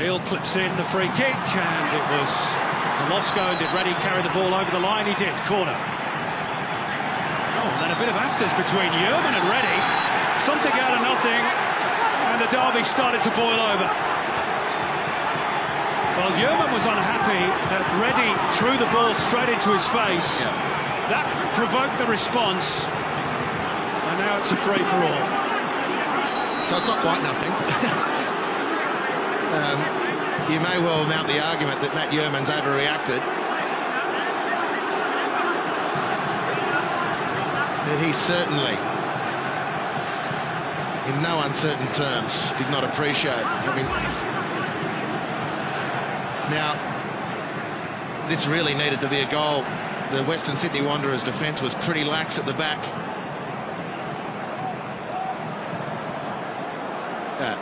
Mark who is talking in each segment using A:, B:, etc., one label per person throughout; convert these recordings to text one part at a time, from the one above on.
A: As O'Neill clips in the free kick, and it was Moscow did Reddy carry the ball over the line? He did, corner. Oh, and then a bit of afters between Jurman and Reddy. Something out of nothing, and the derby started to boil over. Well, Jurman was unhappy that Reddy threw the ball straight into his face. Yeah. That provoked the response, and now it's a free-for-all.
B: So it's not quite nothing. um, you may well mount the argument that Matt Jurman's overreacted. But he certainly, in no uncertain terms, did not appreciate having... Now, this really needed to be a goal. The Western Sydney Wanderers defence was pretty lax at the back.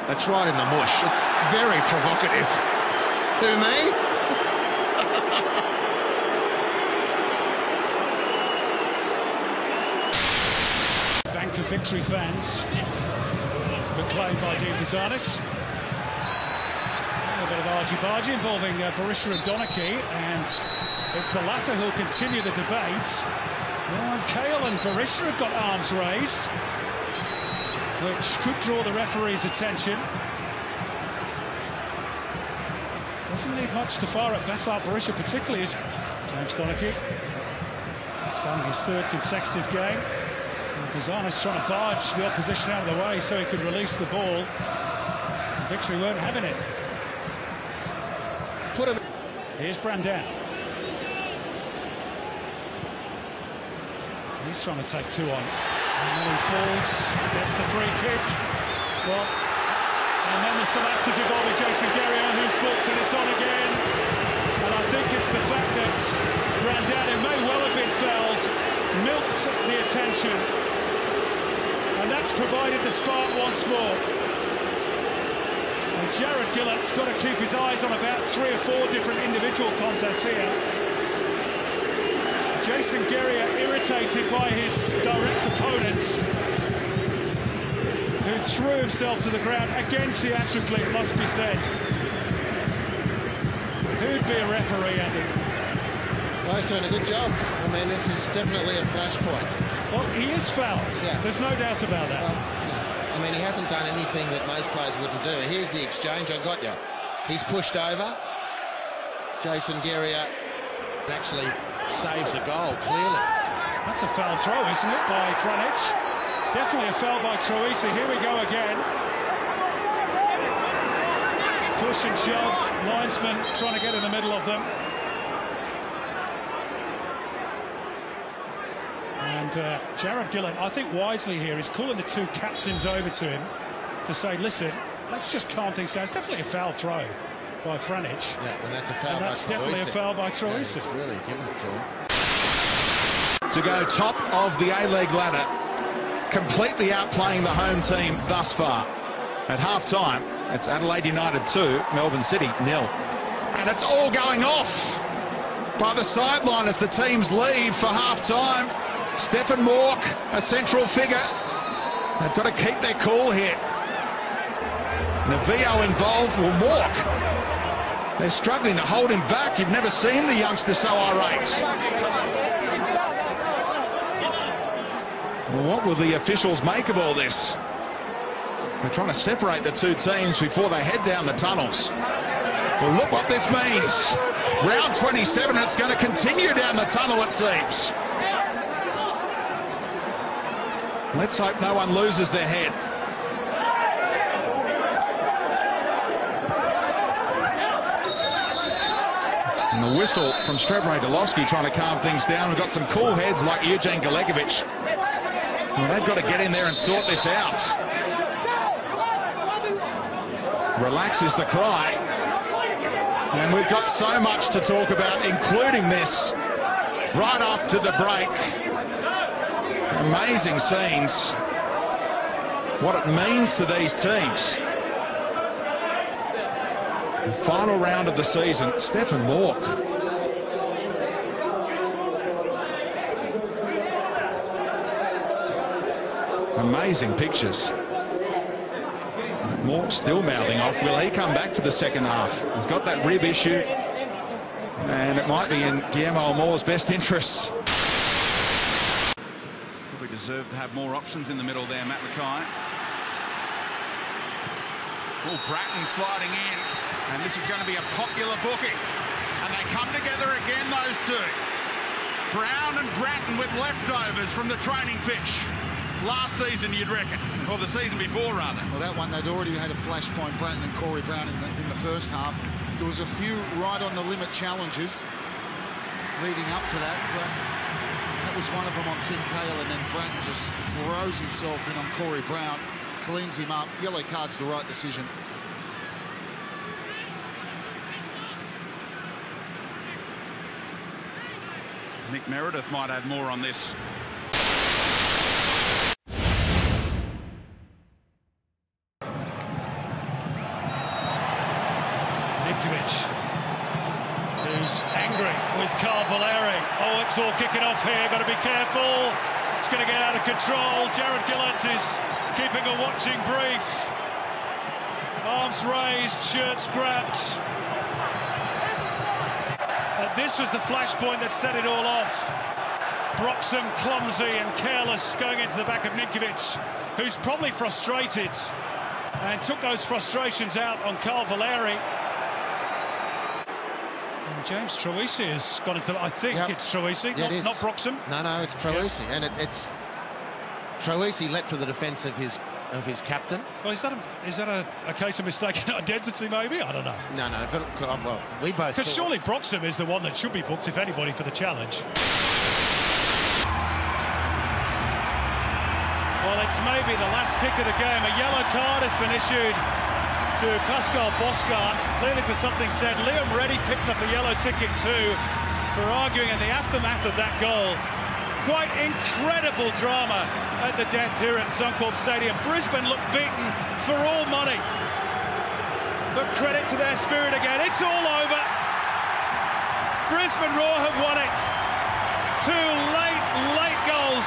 B: That's right in the mush. It's very provocative. Who, me?
A: Bank of Victory fans, proclaimed by Dean Bouzanis. A bit of argy-bargy involving uh, Berisha and Donachie, and it's the latter who'll continue the debate. Ryan Kale and Berisha have got arms raised which could draw the referee's attention. Doesn't need much to fire at Besart Berisha, particularly as James Donachie starting his third consecutive game. Bouzanis trying to barge the opposition out of the way so he could release the ball. Victory weren't having it. Put him. Here's Brandao. He's trying to take two on. And he falls, gets the free kick. Well, and then there's some afters involving Jason Geria, who's booked, and it's on again. And I think it's the fact that Brandao may well have been fouled, milked the attention, and that's provided the spark once more. And Jarred Gillett's got to keep his eyes on about three or four different individual contests here. Jason Geria irritated by his direct opponent who threw himself to the ground again theatrically, it must be said. Who'd be a referee, Andy?
C: Both doing a good job. I mean, this is definitely a flashpoint.
A: Well, he is fouled. Yeah. There's no doubt about that.
C: Well, I mean, he hasn't done anything that most players wouldn't do. Here's the exchange. I've got you. He's pushed over. Jason Geria actually saves the goal, clearly.
A: That's a foul throw, isn't it, by Franjic? Definitely a foul by Troisi. Here we go again. Push and shove. Linesman trying to get in the middle of them. And uh, Jarred Gillett, I think wisely here, is calling the two captains over to him to say, listen, let's just calm things down. It's definitely a foul throw by Franjic.
C: Yeah, and that's a foul and
A: that's definitely a foul by Troisi.
C: Yeah, really giving it to him.
D: To go top of the A-League ladder, completely outplaying the home team thus far. At half-time, it's Adelaide United 2, Melbourne City nil. And it's all going off by the sideline as the teams leave for half-time. Stefan Mauk, a central figure. They've got to keep their cool here. Navio involved will walk. They're struggling to hold him back. You've never seen the youngster so irate. Well, what will the officials make of all this? They're trying to separate the two teams before they head down the tunnels. Well, look what this means. Round 27, it's going to continue down the tunnel, it seems. Let's hope no one loses their head. And the whistle from Strebre Delovski trying to calm things down. We've got some cool heads like Eugene Galekovic. Well, they've got to get in there and sort this out. Relax is the cry. And we've got so much to talk about, including this, right after the break. Amazing scenes. What it means to these teams. Final round of the season, Stefan Mauk. Amazing pictures. Moore still mouthing off. Will he come back for the second half? He's got that rib issue. And it might be in Guillermo Moore's best interests.
E: Probably deserved to have more options in the middle there, Matt McKay. Oh, Brattan sliding in. And this is going to be a popular booking. And they come together again, those two. Brown and Brattan with leftovers from the training pitch. Last season, you'd reckon. Or the season before, rather.
F: Well, that one, they'd already had a flashpoint, Brattan and Corey Brown in the, in the first half. There was a few right on the limit challenges leading up to that. that was one of them on Tim Cahill, and then Brattan just throws himself in on Corey Brown, cleans him up. Yellow card's the right decision.
E: Nick Meredith might add more on this.
A: Ninkovic, who's angry with Carl Valeri. Oh, it's all kicking off here. Got to be careful. It's going to get out of control. Jarred Gillett is keeping a watching brief. Arms raised, shirts grabbed. This was the flashpoint that set it all off. Broxham clumsy and careless going into the back of Ninkovic, who's probably frustrated and took those frustrations out on Carl Valeri. And James Troisi has gone into the, I think
C: Yep.
A: it's Troisi,
C: Yeah,
A: not,
C: it is.
A: not Broxham.
C: No, no, it's Troisi, and it, it's Troisi leapt to the defence of his of his captain.
A: Well, is that a, is that a, a case of mistaken identity, maybe? I don't know.
C: No, no, but, uh, well, we both.
A: Because
C: thought-
A: surely Broxham is the one that should be booked, if anybody, for the challenge. Well, it's maybe the last kick of the game. A yellow card has been issued to Pascal Bosschaart, clearly for something said. Liam Reddy picked up a yellow ticket too for arguing in the aftermath of that goal. Quite incredible drama at the death here at Suncorp Stadium. Brisbane looked beaten for all money. But credit to their spirit again. It's all over. Brisbane Roar have won it. Two late, late goals.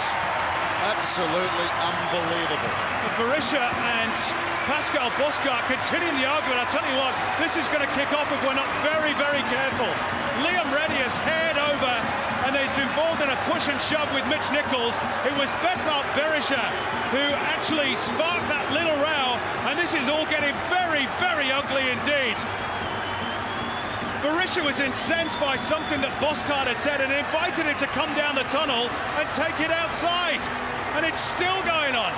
F: Absolutely unbelievable.
A: Berisha and Pascal Bosschaart continuing the argument. I tell you what, this is going to kick off if we're not very, very careful. Liam Reddy has head over and he's involved in a push and shove with Mitch Nichols. It was Besart Berisha who actually sparked that little row, and this is all getting very, very ugly indeed. Berisha was incensed by something that Bosschaart had said and invited him to come down the tunnel and take it outside. And it's still going on.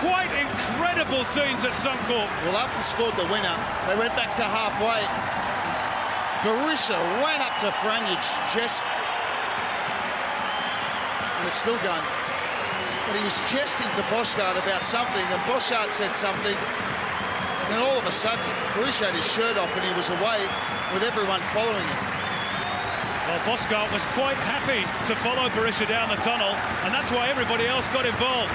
A: Quite incredible scenes at Suncorp.
F: Well, after scored the winner, they went back to halfway. Berisha ran up to Franjic, just... And it's still going. But he was jesting to Bosschaart about something, and Bosschaart said something. And Then all of a sudden, Berisha had his shirt off and he was away with everyone following him.
A: Well, Bosschaart was quite happy to follow Berisha down the tunnel, and that's why everybody else got involved.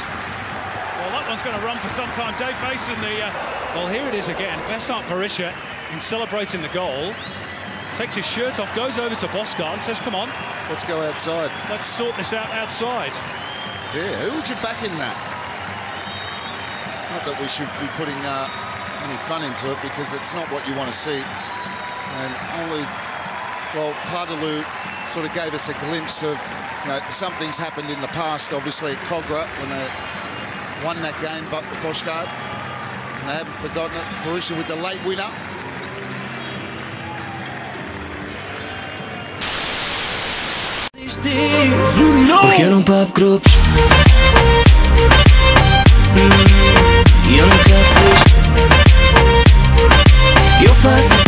A: Well, that one's going to run for some time. Dave Mason, the... Uh... Well, here it is again. Besart Berisha, in celebrating the goal, takes his shirt off, goes over to Boscar and says, come on,
F: Let's go outside.
A: let's sort this out outside.
F: Dear, who would you back in that? Not that we should be putting uh, any fun into it because it's not what you want to see. And only, well, Pardaloo sort of gave us a glimpse of, you know, something's happened in the past, obviously at Cogra when they won that game, but Boschgard. And they haven't forgotten it. Berisha with the late winner.
G: Porque eu não papo grupos. E eu não quero Eu faço